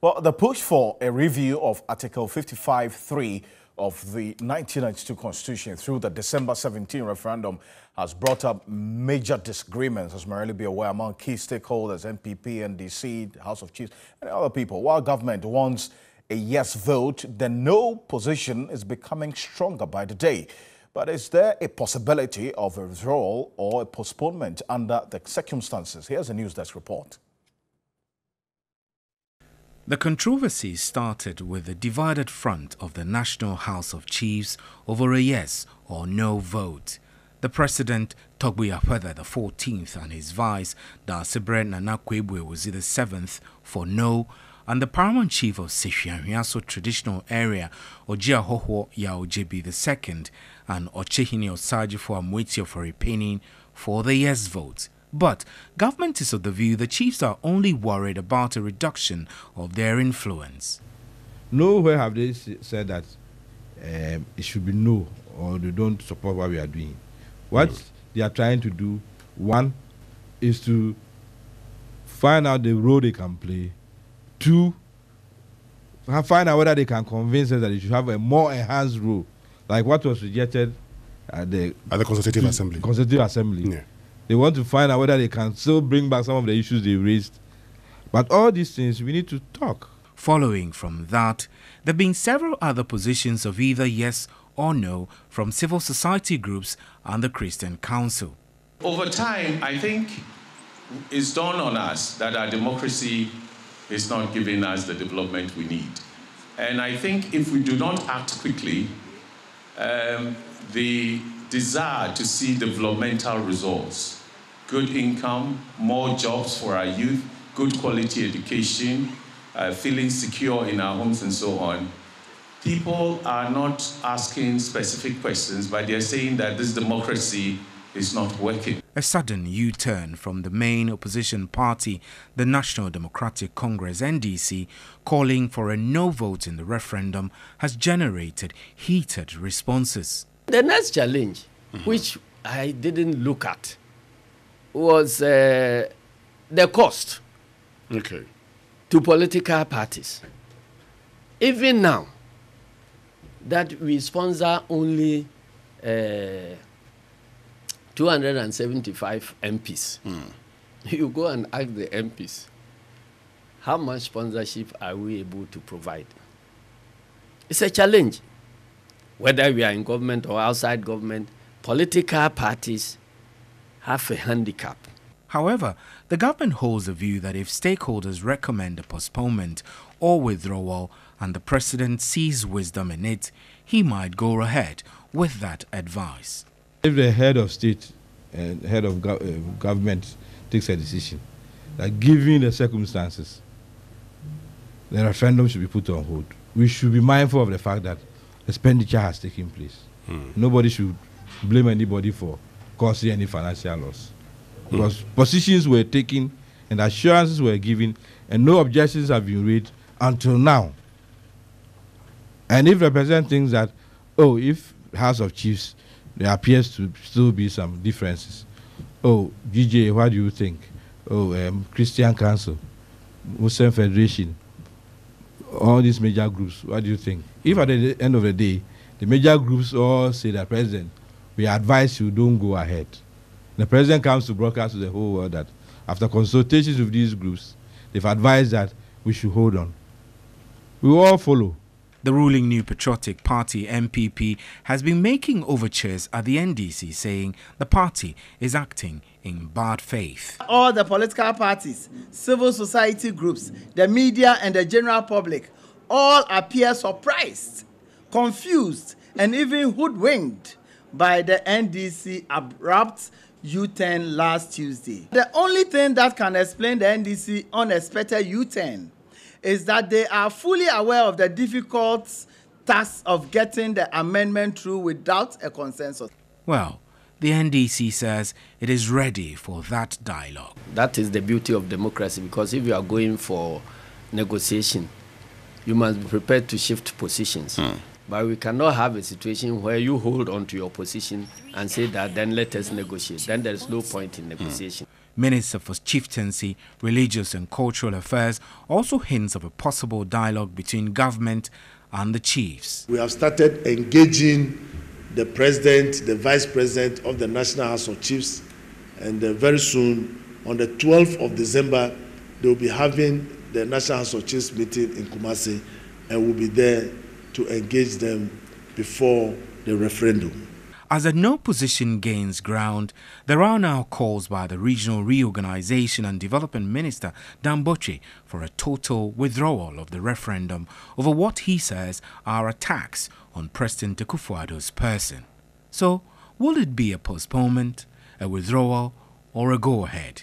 Well, the push for a review of Article 55.3 of the 1992 Constitution through the December 17 referendum has brought up major disagreements, as may be aware, among key stakeholders, NPP, NDC, House of Chiefs, and other people. While government wants a yes vote, the no position is becoming stronger by the day. But is there a possibility of a withdrawal or a postponement under the circumstances? Here's a News Desk report. The controversy started with the divided front of the National House of Chiefs over a yes or no vote. The president, Togbe Afede the 14th, and his vice, Daasebre Nana Kwebu Ewusi the 7th for no, and the paramount chief of Sefwi Anhwiaso traditional area, Ogyeahohoo Yaw Gyebi the 2nd, and Okyenhene Osagyefuo Amoatia Ofori Panin for the yes vote. But government is of the view the chiefs are only worried about a reduction of their influence. Nowhere have they said that um, it should be no or they don't support what we are doing. What mm. they are trying to do, one, is to find out the role they can play. Two, find out whether they can convince us that they should have a more enhanced role, like what was rejected at the, at the Consultative Assembly. Consultative Assembly. Yeah. They want to find out whether they can still bring back some of the issues they raised. But all these things, we need to talk. Following from that, there have been several other positions of either yes or no from civil society groups and the Christian Council. Over time, I think it's dawned on us that our democracy is not giving us the development we need. And I think if we do not act quickly, um, the desire to see developmental results good income, more jobs for our youth, good quality education, uh, feeling secure in our homes, and so on. People are not asking specific questions, but they're saying that this democracy is not working. A sudden U turn from the main opposition party, the National Democratic Congress NDC, calling for a no vote in the referendum, has generated heated responses. The next challenge, mm-hmm. which I didn't look at, was uh, the cost okay. to political parties. Even now, that we sponsor only uh, 275 MPs. Mm. You go and ask the MPs, how much sponsorship are we able to provide? It's a challenge. Whether we are in government or outside government, political parties have a handicap. However, the government holds the view that if stakeholders recommend a postponement or withdrawal and the president sees wisdom in it, he might go ahead with that advice. If the head of state and head of go uh, government takes a decision that given the circumstances, the referendum should be put on hold, we should be mindful of the fact that expenditure has taken place. Hmm. Nobody should blame anybody for causing any financial loss. Mm. Because positions were taken and assurances were given and no objections have been raised until now. And if thinks that, oh, if House of Chiefs, there appears to still be some differences. Oh, GJ, what do you think? Oh, um, Christian Council, Muslim Federation, all these major groups, what do you think? If at the end of the day, the major groups all say that president, we advise you don't go ahead. The president comes to broadcast to the whole world that after consultations with these groups, they've advised that we should hold on. We will all follow. The ruling New Patriotic Party NPP has been making overtures at the NDC saying the party is acting in bad faith. All the political parties, civil society groups, the media and the general public all appear surprised, confused and even hoodwinked by the NDC abrupt U-turn last Tuesday. The only thing that can explain the NDC unexpected U-turn is that they are fully aware of the difficult task of getting the amendment through without a consensus. Well, the NDC says it is ready for that dialogue. That is the beauty of democracy because if you are going for negotiation, you must be prepared to shift positions. Hmm. But we cannot have a situation where you hold on to your position and say that then let us negotiate. Then there is no point in negotiation. Mm. Minister for Chieftaincy, Religious and Cultural Affairs also hints of a possible dialogue between government and the chiefs. We have started engaging the president, the vice president of the National House of Chiefs, and uh, very soon, on the 12th of December, they will be having the National House of Chiefs meeting in Kumasi, and we'll be there to engage them before the referendum. As a no position gains ground, there are now calls by the Regional Reorganization and Development Minister Dan Botwe for a total withdrawal of the referendum over what he says are attacks on President Akufo-Addo's person. So, will it be a postponement, a withdrawal, or a go-ahead?